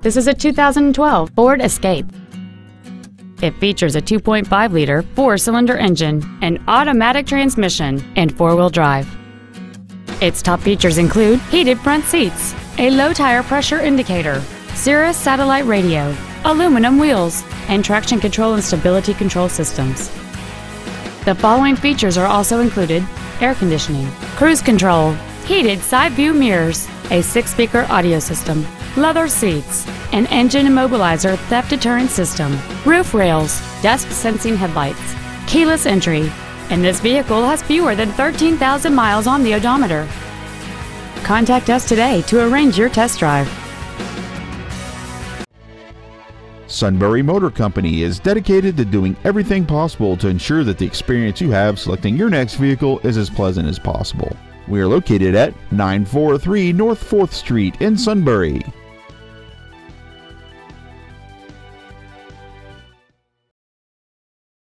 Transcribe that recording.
This is a 2012 Ford Escape. It features a 2.5-liter four-cylinder engine, an automatic transmission, and four-wheel drive. Its top features include heated front seats, a low tire pressure indicator, Sirius satellite radio, aluminum wheels, and traction control and stability control systems. The following features are also included air conditioning, cruise control, heated side view mirrors, a six speaker audio system, leather seats, an engine immobilizer theft deterrent system, roof rails, dusk sensing headlights, keyless entry, and this vehicle has fewer than 13,000 miles on the odometer. Contact us today to arrange your test drive. Sunbury Motor Company is dedicated to doing everything possible to ensure that the experience you have selecting your next vehicle is as pleasant as possible. We are located at 943 North 4th Street in Sunbury.